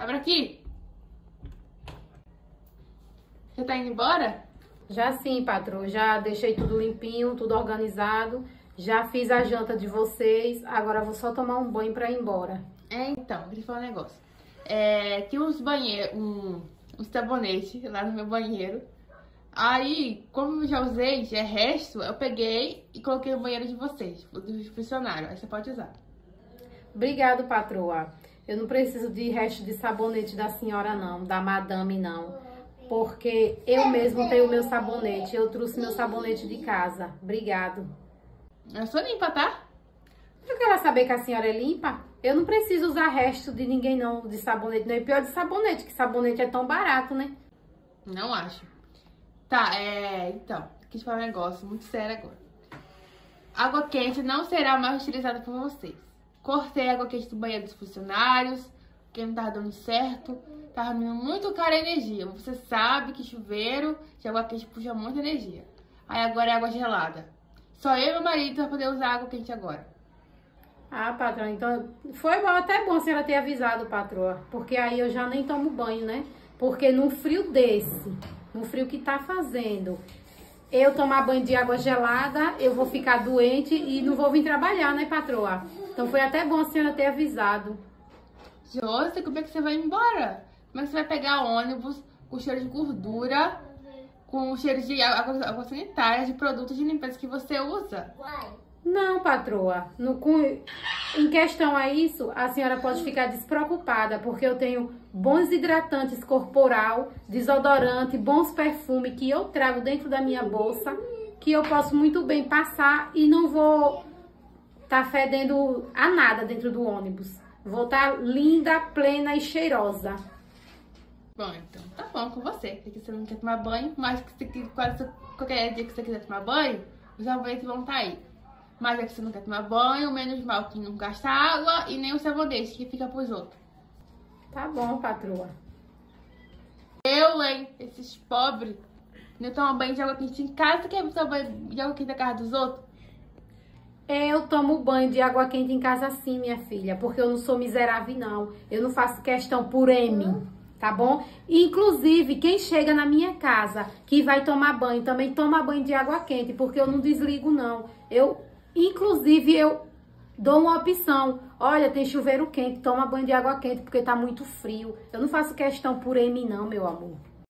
Abre aqui. Você tá indo embora? Já sim, patroa. Já deixei tudo limpinho, tudo organizado. Já fiz a janta de vocês. Agora vou só tomar um banho pra ir embora. É, então, queria falar um negócio. É, tinha uns banheiros, um, um sabonete lá no meu banheiro. Aí, como eu já usei, já é resto, eu peguei e coloquei no banheiro de vocês, dos funcionários. Aí você pode usar. Obrigado, patroa. Eu não preciso de resto de sabonete da senhora, não, da madame, não. Porque eu mesmo tenho meu sabonete. Eu trouxe meu sabonete de casa. Obrigado. Eu sou limpa, tá? Eu quero saber que a senhora é limpa? Eu não preciso usar resto de ninguém, não, de sabonete. Não é pior de sabonete, que sabonete é tão barato, né? Não acho. Tá, é. Então, quis falar um negócio muito sério agora. Água quente não será mais utilizada por vocês. Cortei a água quente do banheiro dos funcionários, porque não tava dando certo. Tava dando muito cara a energia. Você sabe que chuveiro de água quente puxa muita energia. Aí agora é água gelada. Só eu e meu marido vai poder usar água quente agora. Ah, patroa, então foi bom, até bom a senhora ter avisado, patroa. Porque aí eu já nem tomo banho, né? Porque num frio desse, no frio que tá fazendo, eu tomar banho de água gelada, eu vou ficar doente e não vou vir trabalhar, né, patroa? Então foi até bom a senhora ter avisado. Josi, como é que você vai embora? Como é que você vai pegar ônibus com cheiro de gordura, com cheiro de água, água sanitária, de produtos de limpeza que você usa? Não, patroa. No, com, em questão a isso, a senhora pode ficar despreocupada, porque eu tenho bons hidratantes corporal, desodorante, bons perfumes que eu trago dentro da minha bolsa, que eu posso muito bem passar e não vou tá fedendo a nada dentro do ônibus. Vou estar tá linda, plena e cheirosa. Bom, então tá bom com você. Porque você não quer tomar banho, mas que você, quase qualquer dia que você quiser tomar banho, os abuelos vão estar tá aí. Mas é que você não quer tomar banho, menos mal que não gasta água e nem o sabonete que fica pros outros. Tá bom, patroa. Eu, hein? Esses pobres. Não tomam banho de água quente em casa, quer tomar banho de água quente na casa dos outros? Eu tomo banho de água quente em casa sim, minha filha, porque eu não sou miserável, não. Eu não faço questão por M, tá bom? Inclusive, quem chega na minha casa que vai tomar banho, também toma banho de água quente, porque eu não desligo, não. Eu Inclusive, eu dou uma opção. Olha, tem chuveiro quente, toma banho de água quente porque tá muito frio. Eu não faço questão por M não, meu amor.